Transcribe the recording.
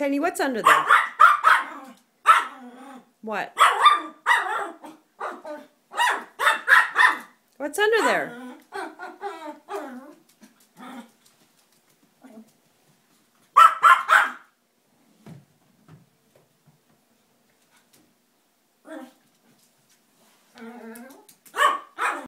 Penny, what's under there? What? What's under there?